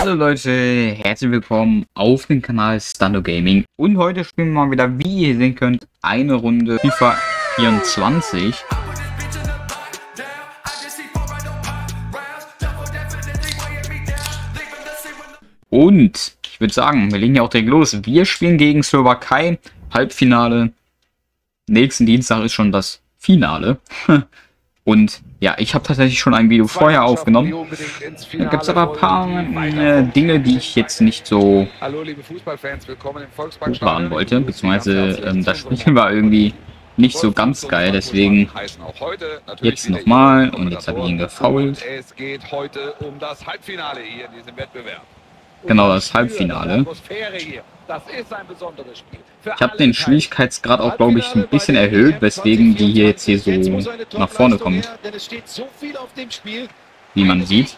Hallo Leute, herzlich willkommen auf dem Kanal Stando Gaming und heute spielen wir mal wieder, wie ihr sehen könnt, eine Runde FIFA 24. Und ich würde sagen, wir legen ja auch direkt los. Wir spielen gegen Slowakei, Halbfinale. Nächsten Dienstag ist schon das Finale. Und ja, ich habe tatsächlich schon ein Video vorher aufgenommen. Da gibt es aber ein paar äh, Dinge, die ich jetzt nicht so hochladen wollte. Beziehungsweise ähm, das Spiel war irgendwie nicht so ganz geil, deswegen jetzt nochmal und jetzt habe ich ihn gefault. Es geht heute um das Halbfinale hier in diesem Wettbewerb. Genau, das Halbfinale. Das ist ein besonderes Spiel. Ich habe den Schwierigkeitsgrad auch, glaube ich, ein bisschen erhöht, weswegen die hier jetzt hier so nach vorne kommt. Wie man sieht.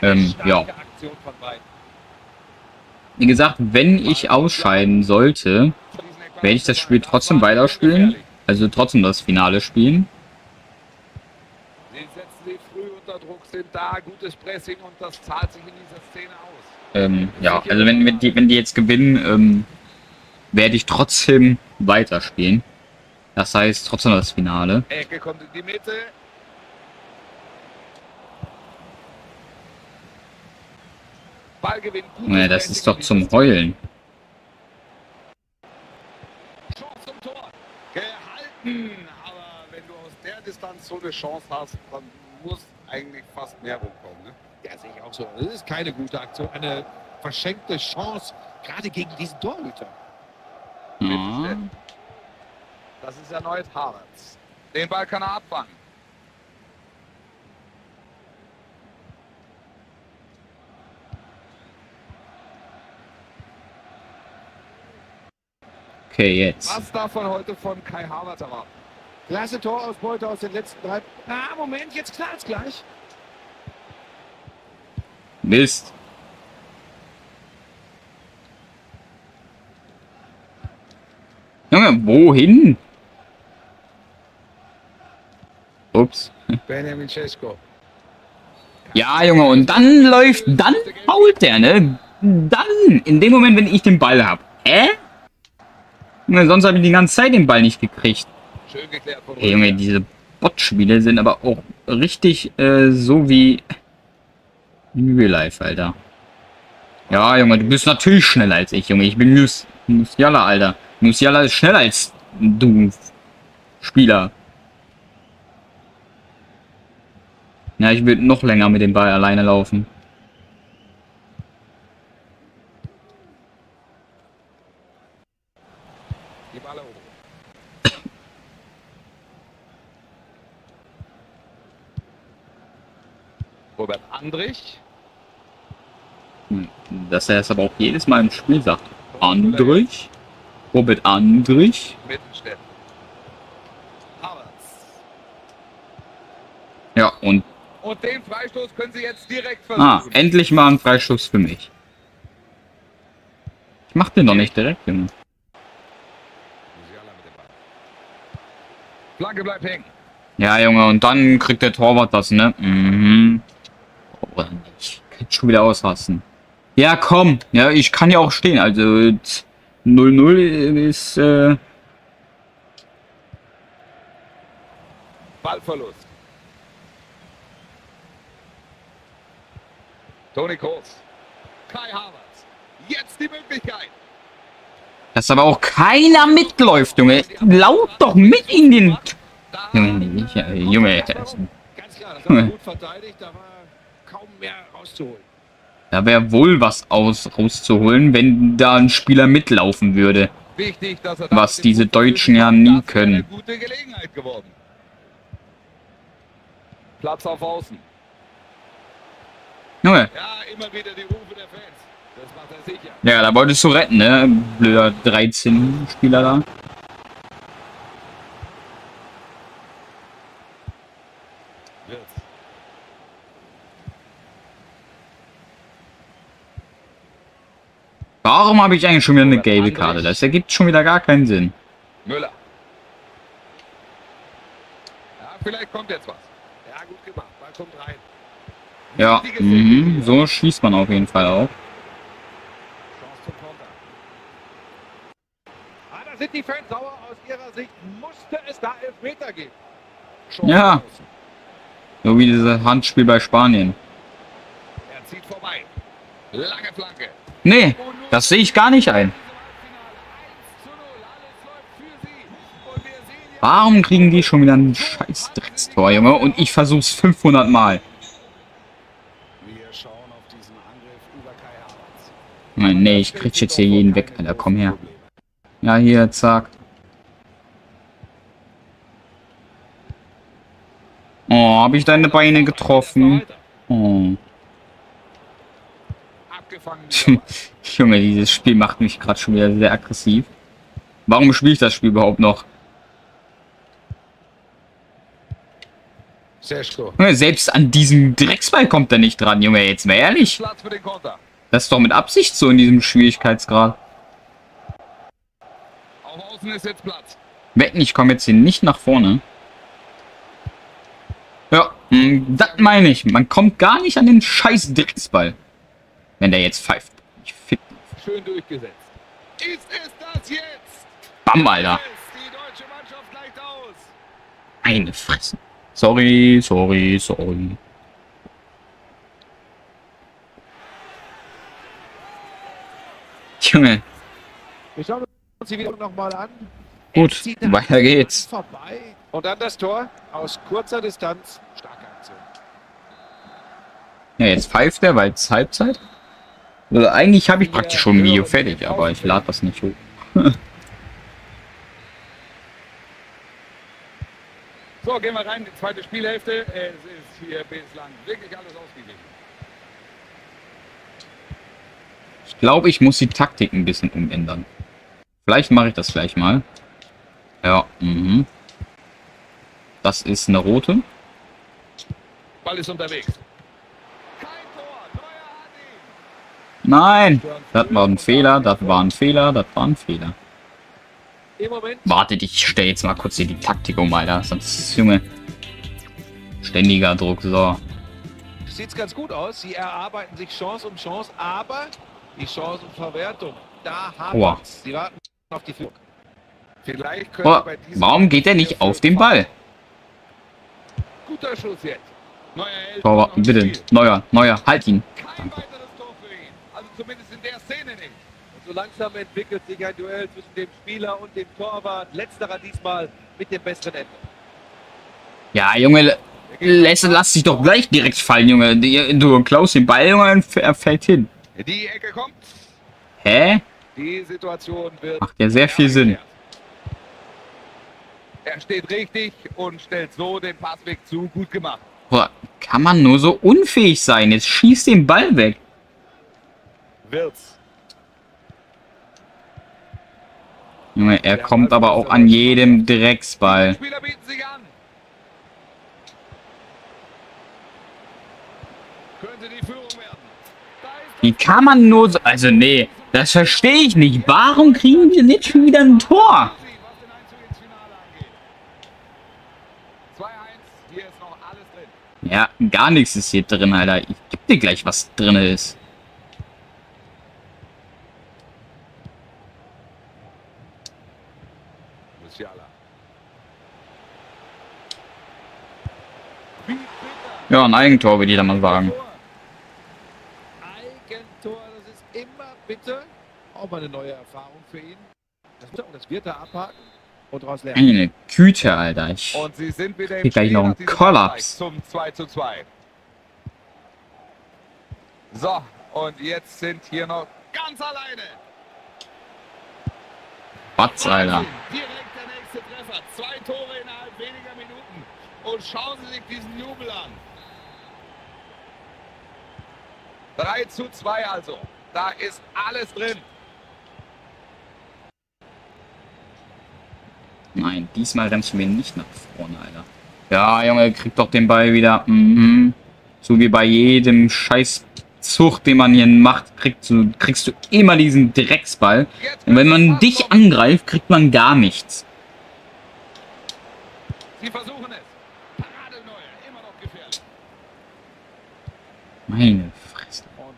Ähm, ja. Wie gesagt, wenn ich ausscheiden sollte, werde ich das Spiel trotzdem weiterspielen. Also trotzdem das Finale spielen. Sie setzen sie früh unter Druck, sind da, gutes Pressing und das zahlt sich in dieser Szene aus. Ähm, ja, also wenn, wenn, die, wenn die jetzt gewinnen, ähm, werde ich trotzdem weiterspielen. Das heißt, trotzdem das Finale. Ecke kommt in die Mitte. Ballgewinn. gutes Ja, das ist doch zum Heulen. Chance zum Tor. Gehalten. Aber wenn du aus der Distanz so eine Chance hast, dann muss eigentlich fast mehr rumkommen. Ne? Ja, sehe ich auch so. Das ist keine gute Aktion, eine verschenkte Chance, gerade gegen diesen Torhüter. Ja. Das ist erneut Havertz. Den Ball kann er abfangen. Okay, jetzt. Was davon heute von Kai Havertz erwarten? Klasse Torausbeute aus den letzten drei. Ah, Moment, jetzt knallt's gleich. Mist. Junge, wohin? Ups. Benjamin Cesko. Ja, Junge, und dann läuft, dann fault der, ne? Dann, in dem Moment, wenn ich den Ball hab. Hä? Junge, sonst habe ich die ganze Zeit den Ball nicht gekriegt. Schön geklärt von Ey, Junge, diese Bot-Spiele sind aber auch richtig äh, so wie Real Life, Alter. Ja, Junge, du bist natürlich schneller als ich, Junge. Ich bin Mus Musiala, Alter. Musiala ist schneller als du, Spieler. Ja, ich würde noch länger mit dem Ball alleine laufen. Robert Andrich. Hm, Dass er es aber auch jedes Mal im Spiel sagt. Andrich? Robert Andrich? Ja, und Und den Freistoß können sie jetzt direkt ah, versuchen. endlich mal ein Freistoß für mich. Ich mach den doch nicht direkt, Junge. Flanke bleibt hängen. Ja, Junge, und dann kriegt der Torwart das, ne? Mhm. Oder nicht. Kann schon wieder ausrasten. Ja, komm. Ja, ich kann ja auch stehen. Also 0-0 ist, äh, Ballverlust. Toni Kroos. Kai Havertz. Jetzt die Möglichkeit. dass aber auch keiner mitläuft, Junge. Laut doch mit in den... Junge, Junge, Ganz klar, das er gut verteidigt, da war kaum mehr rauszuholen. Da wäre wohl was aus rauszuholen, wenn da ein Spieler mitlaufen würde. wichtig, Was diese Deutschen ja nie können. Eine gute Gelegenheit geworden. Platz auf Außen. Junge, Ja, immer wieder die Rufe der Fans. Das macht er sicher. ja, da wolltest du retten, ne? Blöder 13-Spieler da. Warum habe ich eigentlich schon wieder eine gelbe Karte? Das ergibt schon wieder gar keinen Sinn. Müller. Ja, vielleicht kommt jetzt was. Ja, gut gemacht. Ball kommt rein. Ja, mhm. so schießt man auf jeden Fall auch. Chance zum Konter. Ah, da sind die Fans sauer aus ihrer Sicht. Musste es da Elfmeter geben? Chance Ja. So wie dieses Handspiel bei Spanien. Er zieht vorbei. Lange Flanke. Nee, das sehe ich gar nicht ein. Warum kriegen die schon wieder ein scheiß Dreckstor, Junge? Und ich versuch's 500 Mal. Nein, nee, ich krieg jetzt hier jeden weg, Alter. Komm her. Ja, hier, zack. Oh, habe ich deine Beine getroffen? Oh. Junge, dieses Spiel macht mich gerade schon wieder sehr aggressiv. Warum spiele ich das Spiel überhaupt noch? Junge, selbst an diesem Drecksball kommt er nicht dran, Junge. Jetzt mal ehrlich. Das ist doch mit Absicht so in diesem Schwierigkeitsgrad. Wetten, ich komme jetzt hier nicht nach vorne. Ja, mh, das meine ich. Man kommt gar nicht an den scheiß Drecksball. Wenn der jetzt pfeift. Ich fick. Schön durchgesetzt. Ist es das jetzt? Bam, Alter. Die deutsche Mannschaft gleicht aus. Eine Fresse. Sorry, sorry, sorry. Junge, Wir schauen uns die Wiederholung nochmal an. Gut, weiter geht's. Und dann das Tor aus kurzer Distanz. Starke Aktion. ja, jetzt pfeift er, weil es Halbzeit. Also eigentlich habe ich praktisch schon ein Video fertig, aber ich lade das nicht hoch. So, gehen wir rein. Die zweite Spielhälfte. Es ist hier bislang wirklich alles ausgeglichen. Ich glaube, ich muss die Taktik ein bisschen umändern. Vielleicht mache ich das gleich mal. Ja, mhm. Das ist eine rote. Ball ist unterwegs. Kein Tor. Neuer hat ihn. Nein, das war ein Fehler, das war ein Fehler, das war ein Fehler. Wartet, ich stelle jetzt mal kurz hier die Taktik um, Alter. Sonst, Junge. Ständiger Druck, so. sieht es ganz gut aus. Sie erarbeiten sich Chance um Chance, aber die Chancenverwertung, da haben Aua. Sie warten auf die Führung. Vielleicht könnte Oh, bei warum geht er nicht auf den Ball? Guter Schuss jetzt. Neuer im bitte. Neuer, neuer, halt ihn. Kein weiteres Tor für ihn. Also zumindest in der Szene nicht. Und so langsam entwickelt sich ein Duell zwischen dem Spieler und dem Torwart. Letzterer diesmal mit dem besseren Ende. Ja, Junge, lass, lass dich doch gleich direkt fallen, Junge. Du klaust den Ball, Junge, und er fällt hin. Die Ecke kommt. Hä? Die Situation wird. Macht ja sehr viel Sinn. Er steht richtig und stellt so den Passweg zu. Gut gemacht. Boah, kann man nur so unfähig sein? Jetzt schießt den Ball weg. Wirtz. Junge, er kommt aber auch an jedem Drecksball. Wie kann man nur so... Also nee, das verstehe ich nicht. Warum kriegen wir nicht schon wieder ein Tor? sie, was den Einzug ins Finale angeht. 2-1. Hier ist noch alles drin. Ja, gar nichts ist hier drin, Alter. Ich geb dir gleich, was drin ist. Musiala. Ja, ein Eigentor, würde ich da mal sagen. Eigentor, das ist immer bitter. Auch mal eine neue Erfahrung für ihn. Das, und das wird er abhaken und daraus lernen. Eine Güte, Alter. Ich... Und sie sind wieder Krieg gleich noch einen Kollaps. Zum 2 zu 2. So, und jetzt sind hier noch ganz alleine. Was, Alter? Direkt der nächste Treffer. Zwei Tore innerhalb weniger Minuten. Und schauen Sie sich diesen Jubel an. 3 zu 2 also. Da ist alles drin. Nein, diesmal rennst du mir nicht nach vorne, Alter. Ja, Junge, krieg doch den Ball wieder. Mhm. So wie bei jedem scheiß Zug, den man hier macht, kriegst du, kriegst du immer diesen Drecksball. Und wenn man dich angreift, kriegt man gar nichts. Sie versuchen es. Parade Neuer. Immer noch gefährlich. Meine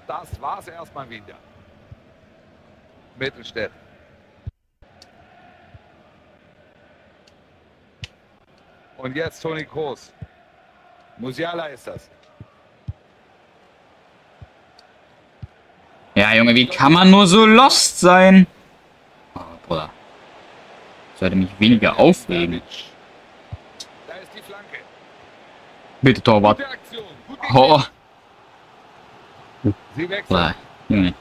das war's erstmal wieder. Mittelstädt. Und jetzt Toni Kroos. Musiala ist das. Ja, Junge, wie kann man nur so lost sein? Oh, Bruder. Sollte mich weniger aufregen. Da ist die Flanke. Bitte, Torwart. Oh, Sie wechseln. Bruder. Junge.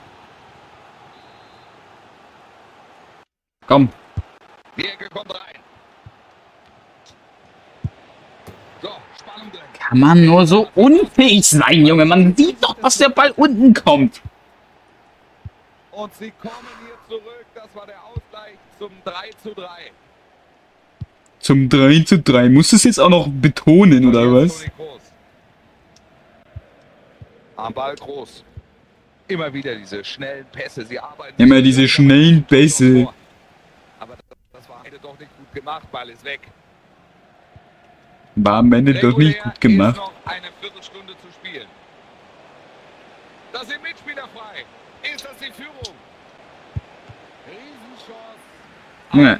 Komm. Kommt rein. So, Spannung drin. Kann man nur so unfähig sein, Junge? Man sieht doch, dass der Ball unten kommt. Und sie kommen hier zurück. Das war der Ausgleich zum 3 zu 3. Zum 3 zu 3. Musst du es jetzt auch noch betonen, oder was? Am Ball groß. Immer wieder diese schnellen Pässe. Sie arbeiten. Immer diese schnellen Pässe. Aber das, war heute doch nicht gut gemacht. Ball ist weg. War am Ende doch nicht gut gemacht. Eine Viertelstunde zu spielen. Da sind Mitspieler frei. Ist das die Führung? Riesenchance. Ja.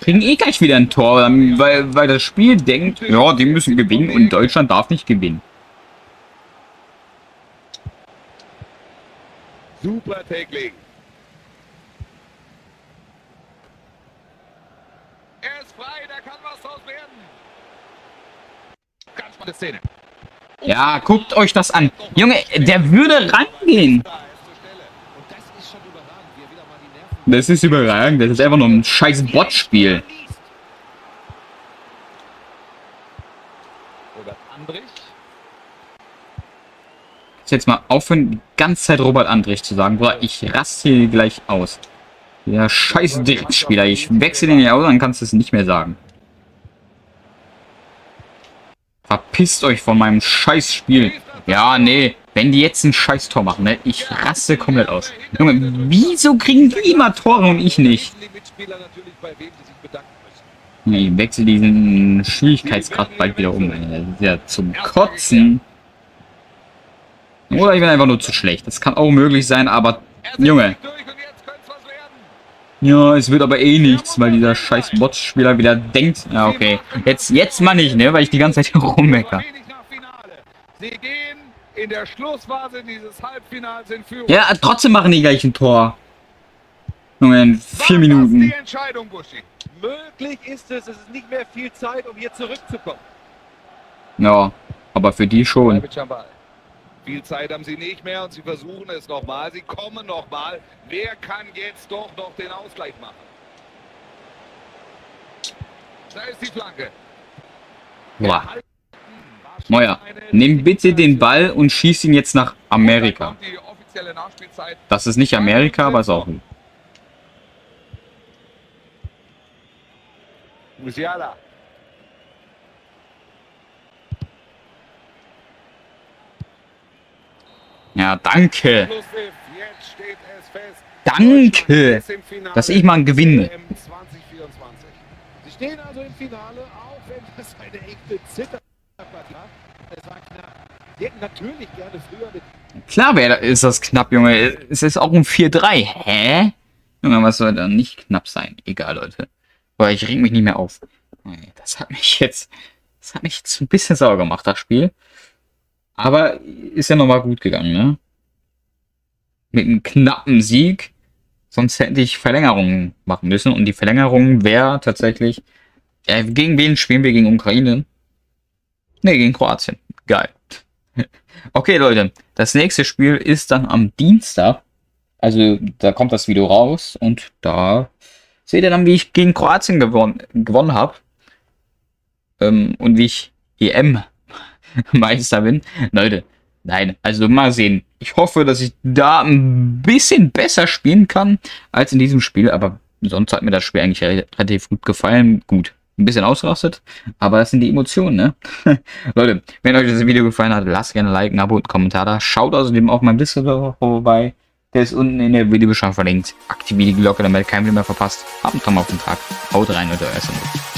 Kriegen eh gleich wieder ein Tor, weil, weil das Spiel denkt, ja, die müssen gewinnen und Deutschland darf nicht gewinnen. Super Tackling. Er ist frei, da kann was draus werden. Ganz spannende Szene. Ja, guckt euch das an. Junge, der würde rangehen. Das ist überragend. Das ist einfach nur ein scheiß Bot-Spiel. liest. Robert Andrich. Jetzt mal aufhören, die ganze Zeit Robert Andrich zu sagen. Bruder, ich raste hier gleich aus. Der scheiß Drittspieler. Ich wechsle den ja aus, dann kannst du es nicht mehr sagen. Verpisst euch von meinem scheiß Spiel. Ja, nee. Wenn die jetzt ein scheiß Tor machen, ne? Ich raste komplett aus. Junge, wieso kriegen die immer Tore und ich nicht? Ich wechsle diesen Schwierigkeitsgrad bald wieder um. Das ist ja zum Kotzen. Oder ich bin einfach nur zu schlecht. Das kann auch möglich sein, aber Er Junge. Ja, es wird aber eh nichts, weil dieser scheiß Bot-Spieler wieder denkt. Ja, okay. Jetzt, jetzt mal nicht, ne? Weil ich die ganze Zeit rummecker. Sie gehen in der Schlussphase dieses Halbfinals in Führung. Ja, trotzdem machen die gleich ein Tor. Junge, in vier Minuten. Möglich ist es, es ist nicht mehr viel Zeit, um hier zurückzukommen. Ja, aber für die schon. Viel Zeit haben sie nicht mehr und sie versuchen es nochmal. Sie kommen nochmal. Wer kann jetzt doch noch den Ausgleich machen? Da ist die Flanke. Boah. Moja, nimm bitte den. Ball und schieß ihn jetzt nach Amerika. Das ist nicht Amerika, aber ist auch gut. Musiala. Ja, danke. Danke, dass ich mal gewinne. WM 2024. Sie stehen also im Finale, auch wenn das eine echte Zitterpartie war. Es war knapp. Sie hätten natürlich gerne früher mit Klar wär, ist das knapp, Junge. Es ist auch ein 4-3. Hä? Junge, was soll da nicht knapp sein? Egal, Leute. Aber ich reg mich nicht mehr auf. Das hat mich jetzt, das hat mich jetzt ein bisschen sauer gemacht, das Spiel. Aber ist ja nochmal gut gegangen, ne? Mit einem knappen Sieg. Sonst hätte ich Verlängerungen machen müssen. Und die Verlängerung wäre tatsächlich, äh, gegen wen spielen wir? Gegen Ukraine? Ne, gegen Kroatien. Geil. Okay, Leute, das nächste Spiel ist dann am Dienstag. Also, da kommt das Video raus und da seht ihr dann, wie ich gegen Kroatien gewon gewonnen habe. Ähm, und wie ich EM-Meister bin. Leute, nein, also mal sehen. Ich hoffe, dass ich da ein bisschen besser spielen kann als in diesem Spiel, aber sonst hat mir das Spiel eigentlich re- relativ gut gefallen. Gut, ein bisschen ausgerastet, aber das sind die Emotionen, ne? Leute, wenn euch das Video gefallen hat, lasst gerne ein Like, ein Abo und einen Kommentar da. Schaut außerdem auf meinem Discord vorbei. Der ist unten in der Videobeschreibung verlinkt. Aktiviert die Glocke, damit ihr kein Video mehr verpasst. Habt einen Traum auf den Tag. Haut rein, Leute, euer Sandro.